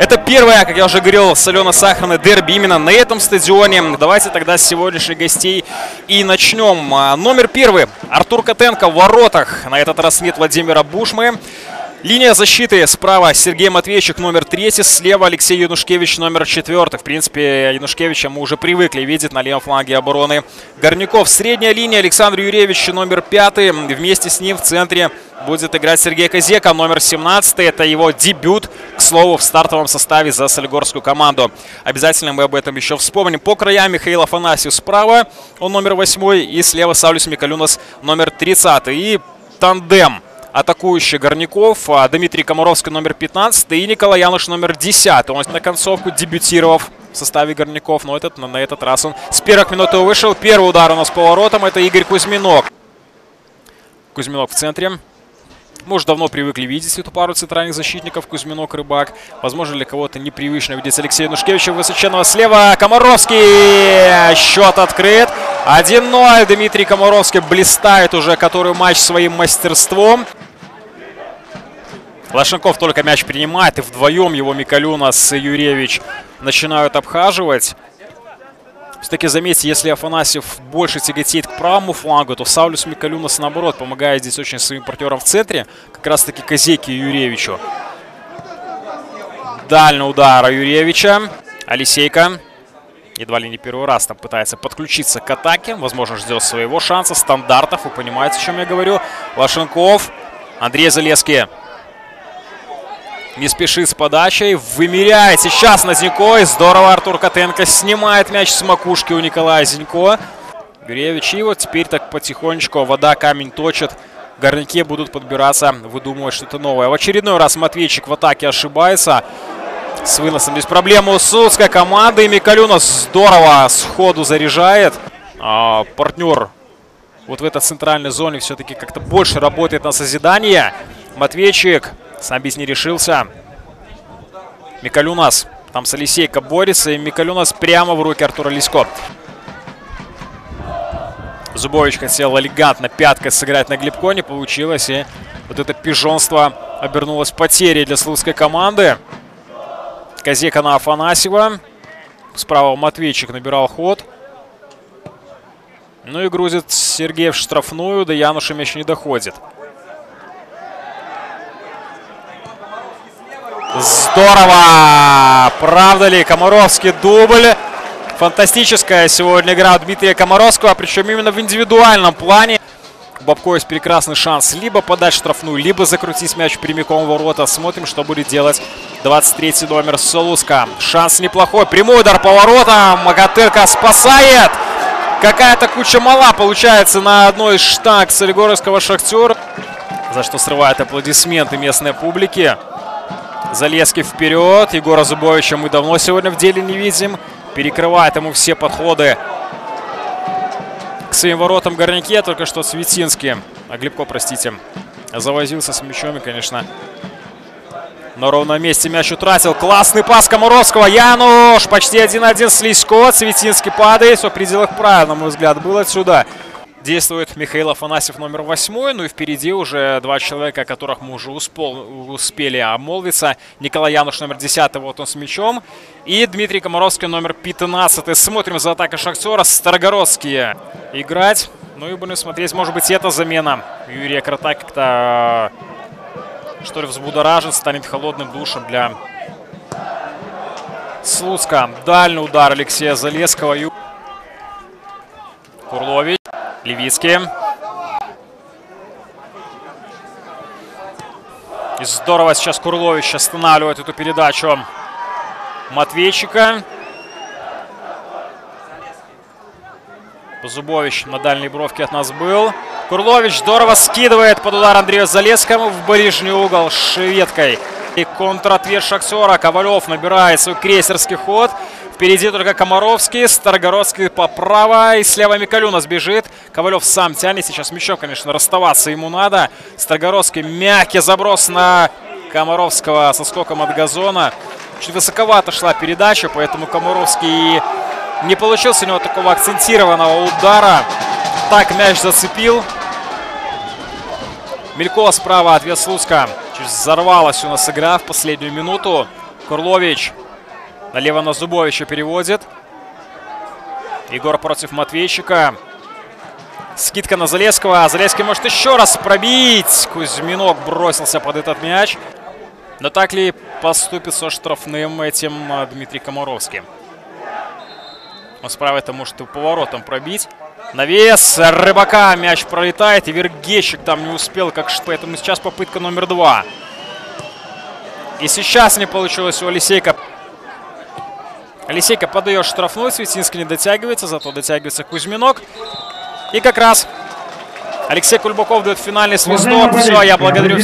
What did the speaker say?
Это первое, как я уже говорил, солено-сахарное дерби именно на этом стадионе. Давайте тогда с сегодняшних гостей и начнем. А, номер первый. Артур Котенко в воротах. На этот раз нет Владимира Бушмы. Линия защиты справа Сергей Матвейчик, номер третий. Слева Алексей Янушкевич, номер четвертый. В принципе, Янушкевича мы уже привыкли видеть на левом фланге обороны Горняков. Средняя линия Александр Юрьевич, номер пятый. Вместе с ним в центре будет играть Сергей Козека, номер 17. Это его дебют, к слову, в стартовом составе за солигорскую команду. Обязательно мы об этом еще вспомним. По краям Михаил Афанасьев справа, он номер 8. И слева Саулюс Микалюнас, номер 30. И тандем атакующий Горняков, а Дмитрий Комаровский номер 15 и Николай Януш номер 10. Он на концовку дебютировав в составе Горняков, но этот, на этот раз он с первых минут вышел. Первый удар у нас поворотом, это Игорь Кузьминок. Кузьминок в центре. Мы уже давно привыкли видеть эту пару центральных защитников Кузьминок, Рыбак. Возможно, для кого-то непривычно видеть Алексея Нушкевича высоченного слева. Комаровский! Счет открыт. 1-0. Дмитрий Комаровский блистает уже который матч своим мастерством. Лошенков только мяч принимает, и вдвоем его Микалюна с Юрьевич начинают обхаживать. Все-таки заметьте, если Афанасьев больше тяготеет к правому флангу, то Саулюс Микалюнас, наоборот, помогает здесь очень своим партнерам в центре. Как раз-таки Козейке и Юрьевичу. Дальний удар Юрьевича. Алисейка. Едва ли не первый раз там пытается подключиться к атаке. Возможно, ждет своего шанса, стандартов. Вы понимаете, о чем я говорю. Лошенков. Андрей Залеский не спешит с подачей. Вымеряет сейчас на Зинько. И здорово Артур Котенко снимает мяч с макушки у Николая Зинько. Гуревич. И вот теперь так потихонечку вода камень точит. Горняки будут подбираться, выдумывать что-то новое. В очередной раз Матвейчик в атаке ошибается. С выносом здесь проблема у Судской команды. И Микалюна здорово сходу заряжает. А, партнер вот в этой центральной зоне все-таки как-то больше работает на созидание. Матвейчик сам без не решился. Микалюнас. Там с Алисейко борется. И Микалюнас прямо в руки Артура Лисько. Зубович хотел элегантно пяткой сыграть на Глебко. Не получилось. И вот это пижонство обернулось потерей для слуцкой команды. Козека на Афанасьева. Справа Матвейчик набирал ход. Ну и грузит Сергей в штрафную. До Януша мяч не доходит. Здорово! Правда ли? Комаровский дубль. Фантастическая сегодня игра Дмитрия Комаровского, причем именно в индивидуальном плане. У Бабко есть прекрасный шанс либо подать штрафную, либо закрутить мяч прямиком в ворота. Смотрим, что будет делать 23 номер Солуска. Шанс неплохой. Прямой удар по воротам. Магатырка спасает. Какая-то куча мала получается на одной из штанг Солигоровского шахтера. За что срывает аплодисменты местной публики. Залески вперед. Егора Зубовича мы давно сегодня в деле не видим. Перекрывает ему все подходы к своим воротам горняке. Только что Светинский, а Глебко, простите, завозился с мячом и, конечно, на ровном месте мяч утратил. Классный пас Комаровского. Януш почти 1-1 с Лисько. Цветинский падает. Все в пределах правил, на мой взгляд, был отсюда. Действует Михаил Афанасьев номер восьмой. Ну и впереди уже два человека, о которых мы уже успел, успели обмолвиться. Николай Януш номер 10, вот он с мячом. И Дмитрий Комаровский номер 15. Смотрим за атакой Шахтера. Старогородские играть. Ну и будем смотреть, может быть, это замена. Юрия Крота как-то, что ли, взбудоражит, станет холодным душем для Слуцка. Дальний удар Алексея Залеского. Курлович. Левицкий. И здорово сейчас Курлович останавливает эту передачу Матвейчика. Зубович на дальней бровке от нас был. Курлович здорово скидывает под удар Андрею Залескому в ближний угол шведкой. И контратвет Шахтера. Ковалев набирает свой крейсерский ход. Впереди только Комаровский, Старогородский по правой. Слева Микалюна сбежит. Ковалев сам тянет. Сейчас мячом, конечно, расставаться ему надо. Старогородский мягкий заброс на Комаровского со скоком от газона. Чуть высоковато шла передача, поэтому Комаровский не получился у него такого акцентированного удара. Так мяч зацепил. Мелькова справа, ответ Слуцка. Чуть взорвалась у нас игра в последнюю минуту. Курлович налево на Зубовича переводит. Егор против Матвейчика. Скидка на Залеского. Залеский может еще раз пробить. Кузьминок бросился под этот мяч. Но так ли поступит со штрафным этим а, Дмитрий Комаровский? Он справа-то может и поворотом пробить. Навес Рыбака. Мяч пролетает. И Вергещик там не успел, как что. Поэтому сейчас попытка номер два. И сейчас не получилось у Алисейка. Алисейка подает штрафной. Светинский не дотягивается. Зато дотягивается Кузьминок. И как раз Алексей Кульбаков дает финальный свисток. Все, я благодарю